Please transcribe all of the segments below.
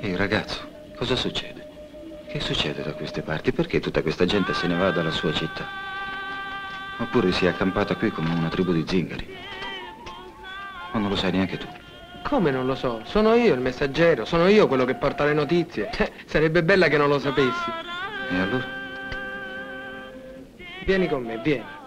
Ehi ragazzo, cosa succede? Che succede da queste parti? Perché tutta questa gente se ne va dalla sua città? Oppure si è accampata qui come una tribù di zingari? O non lo sai neanche tu? Come non lo so? Sono io il messaggero, sono io quello che porta le notizie. Eh, sarebbe bella che non lo sapessi. E allora? Vieni con me, vieni.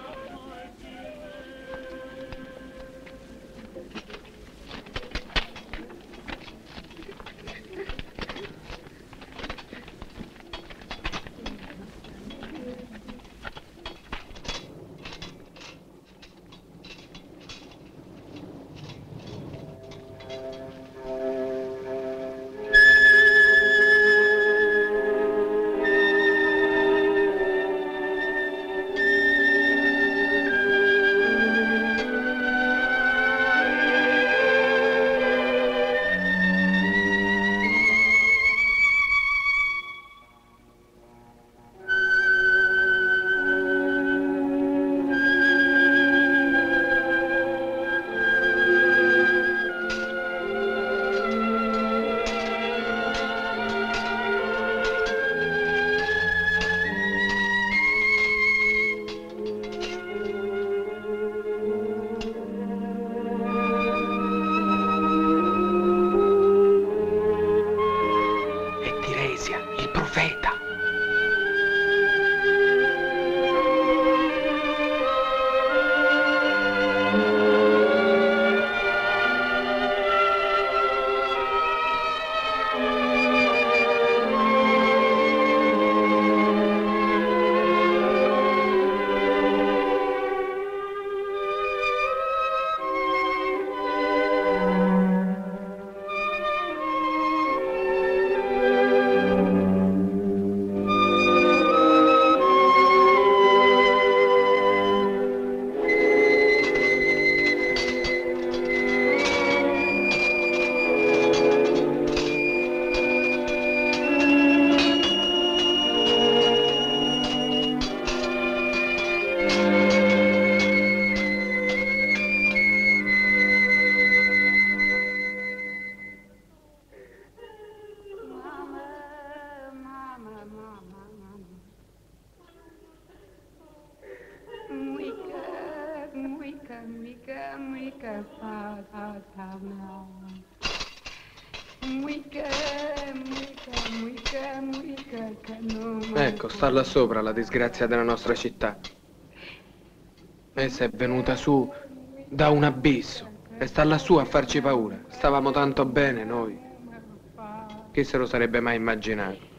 Mica, mica, fa, fa. Mica, mica, mica, mica, che non Ecco, sta là sopra la disgrazia della nostra città. Essa è venuta su da un abisso e sta lassù a farci paura. Stavamo tanto bene noi. Chi se lo sarebbe mai immaginato?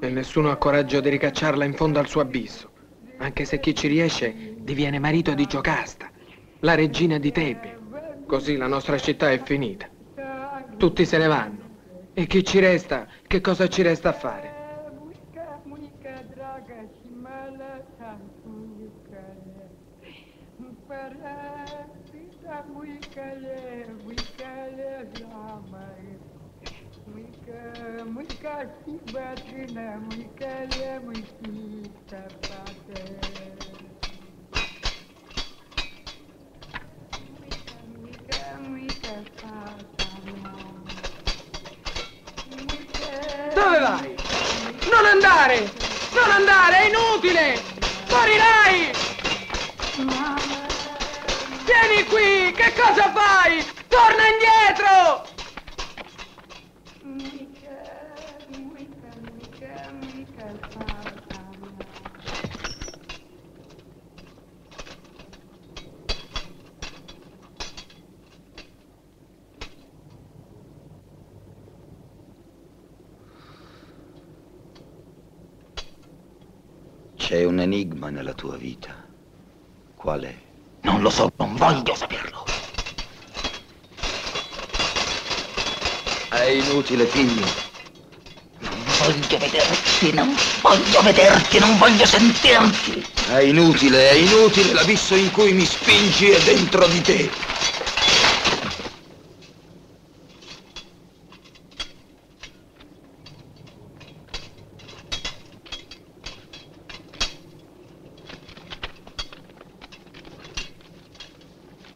E nessuno ha coraggio di ricacciarla in fondo al suo abisso. Anche se chi ci riesce diviene marito di Giocasta, la regina di Tebe. Così la nostra città è finita. Tutti se ne vanno. E chi ci resta, che cosa ci resta a fare? Mica, mica, draga, si mala tanto, mica, para, pita, mica, le, mica, le, lama, mica, mica, si batrina, mica, le, mica, pate. Mica, mica, pata, vai? Non andare! Non andare, è inutile! Morirai! Vieni qui! Che cosa fai? Torna indietro! Mica, mica, mica, mica, pata, C'è un enigma nella tua vita. Qual è? Non lo so, non voglio saperlo. È inutile, figlio. Non voglio vederti, non voglio vederti, non voglio sentirti. È inutile, è inutile. L'abisso in cui mi spingi è dentro di te.